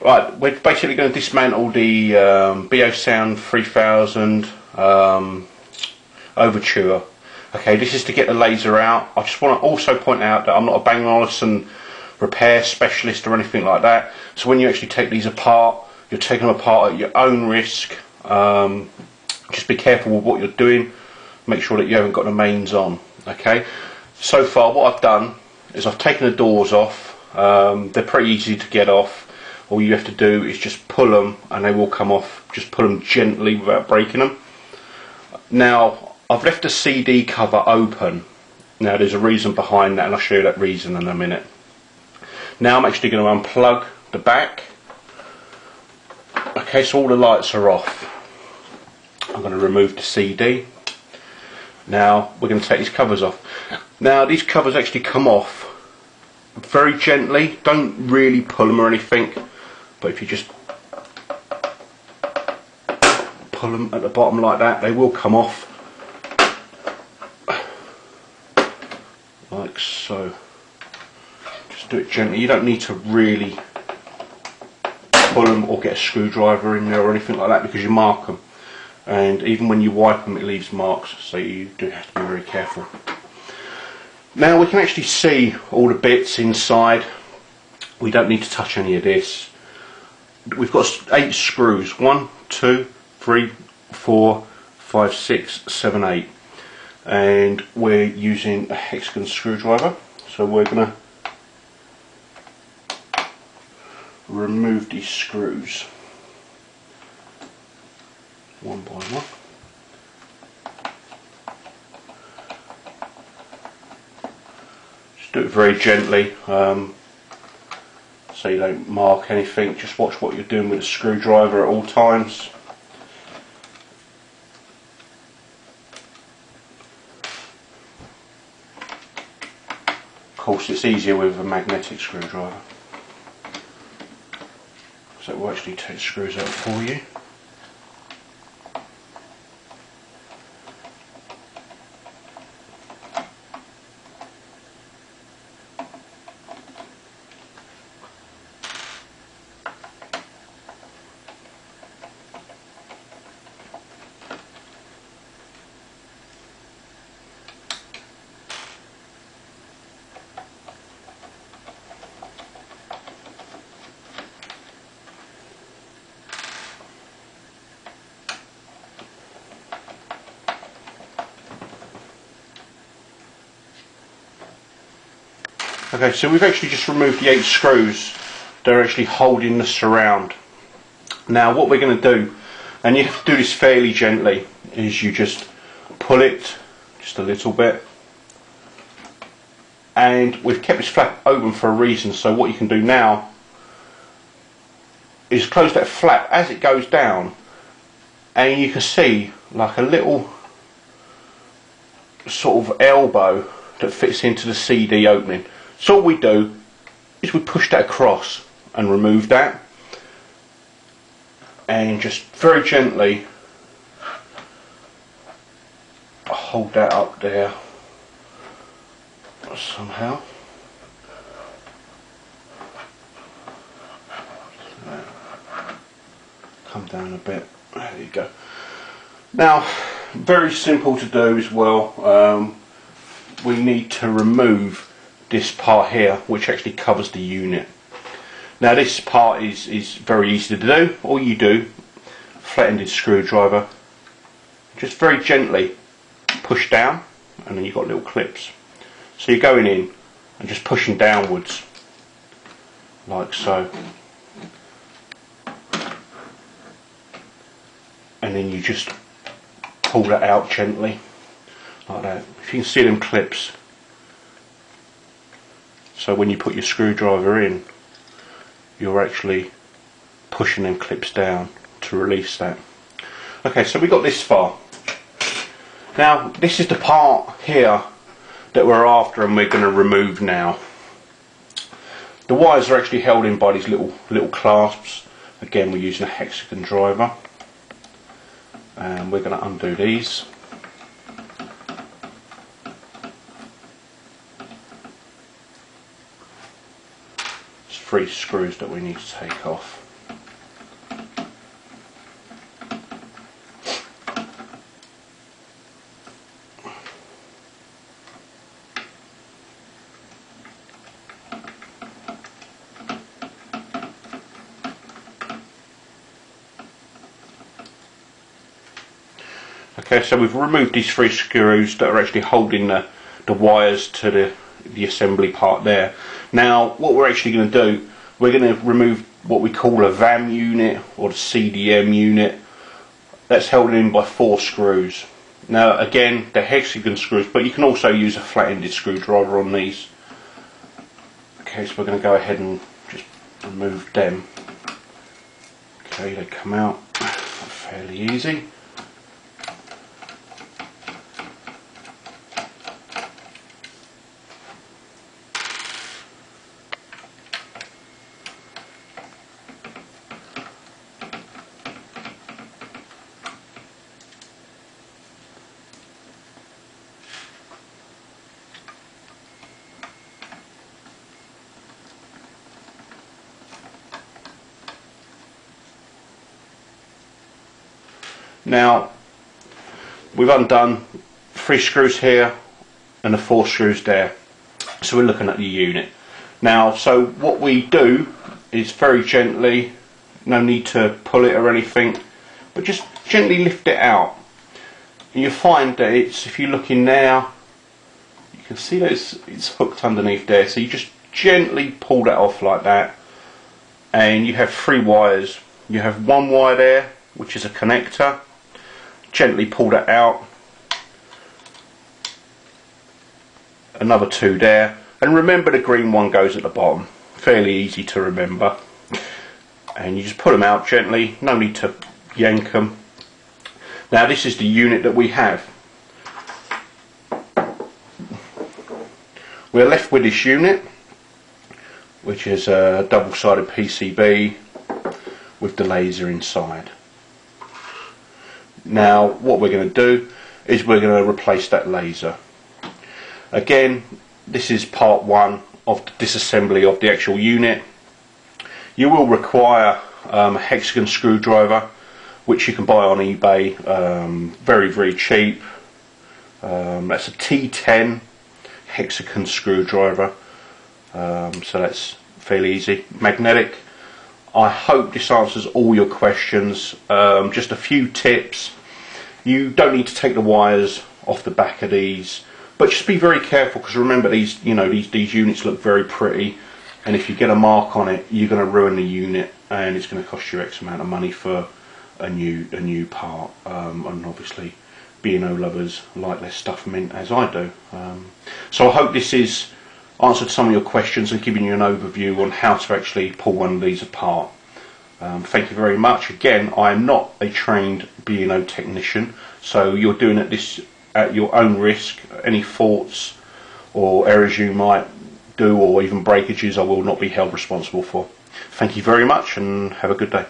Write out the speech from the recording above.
Right, we're basically going to dismantle the um, Beosound 3000 um, Overture. Okay, this is to get the laser out. I just want to also point out that I'm not a Bang Olufsen repair specialist or anything like that. So when you actually take these apart, you're taking them apart at your own risk. Um, just be careful with what you're doing. Make sure that you haven't got the mains on. Okay. So far, what I've done is I've taken the doors off. Um, they're pretty easy to get off all you have to do is just pull them and they will come off. Just pull them gently without breaking them now I've left the CD cover open. Now there's a reason behind that and I'll show you that reason in a minute. Now I'm actually going to unplug the back. Okay so all the lights are off. I'm going to remove the CD now we're going to take these covers off. Now these covers actually come off very gently. Don't really pull them or anything but if you just pull them at the bottom like that they will come off. Like so. Just do it gently. You don't need to really pull them or get a screwdriver in there or anything like that because you mark them and even when you wipe them it leaves marks so you do have to be very careful. Now we can actually see all the bits inside. We don't need to touch any of this we've got eight screws. One, two, three, four, five, six, seven, eight. And we're using a hexagon screwdriver. So we're to remove these screws one by one. Just do it very gently. Um, so you don't mark anything. Just watch what you're doing with a screwdriver at all times. Of course it's easier with a magnetic screwdriver. So it will actually take screws out for you Okay, so we've actually just removed the eight screws. They're actually holding the surround. Now what we're going to do, and you have to do this fairly gently, is you just pull it just a little bit. And we've kept this flap open for a reason, so what you can do now is close that flap as it goes down and you can see like a little sort of elbow that fits into the CD opening. So all we do is we push that across and remove that and just very gently hold that up there somehow. Come down a bit. There you go. Now, very simple to do as well. Um, we need to remove this part here which actually covers the unit. Now this part is, is very easy to do. All you do, flat-ended screwdriver, just very gently push down and then you've got little clips. So you're going in and just pushing downwards like so. And then you just pull that out gently like that. If you can see them clips so when you put your screwdriver in, you're actually pushing them clips down to release that. Okay, so we got this far. Now, this is the part here that we're after and we're going to remove now. The wires are actually held in by these little little clasps. Again, we're using a hexagon driver. And we're going to undo these. three screws that we need to take off. Okay, so we've removed these three screws that are actually holding the, the wires to the, the assembly part there. Now, what we're actually going to do, we're going to remove what we call a VAM unit or the CDM unit. That's held in by four screws. Now, again, they're hexagon screws, but you can also use a flat-ended screwdriver on these. Okay, so we're going to go ahead and just remove them. Okay, they come out fairly easy. Now, we've undone three screws here and the four screws there. So we're looking at the unit. Now, so what we do is very gently, no need to pull it or anything, but just gently lift it out. And you'll find that it's, if you look in there, you can see that it's, it's hooked underneath there. So you just gently pull that off like that. And you have three wires. You have one wire there, which is a connector gently pull that out. Another two there. And remember the green one goes at the bottom. Fairly easy to remember. And you just put them out gently. No need to yank them now this is the unit that we have. We're left with this unit which is a double-sided PCB with the laser inside now what we're going to do is we're going to replace that laser. Again this is part one of the disassembly of the actual unit. You will require um, a hexagon screwdriver which you can buy on eBay um, very very cheap. Um, that's a T10 hexagon screwdriver um, so that's fairly easy. Magnetic I hope this answers all your questions. Um, just a few tips you don't need to take the wires off the back of these, but just be very careful because remember these, you know, these these units look very pretty, and if you get a mark on it, you're going to ruin the unit, and it's going to cost you X amount of money for a new a new part. Um, and obviously, B&O lovers like their stuff mint as I do. Um, so I hope this is answered some of your questions and giving you an overview on how to actually pull one of these apart. Um, thank you very much. Again, I am not a trained B&O technician, so you're doing this at your own risk. Any faults or errors you might do or even breakages I will not be held responsible for. Thank you very much and have a good day.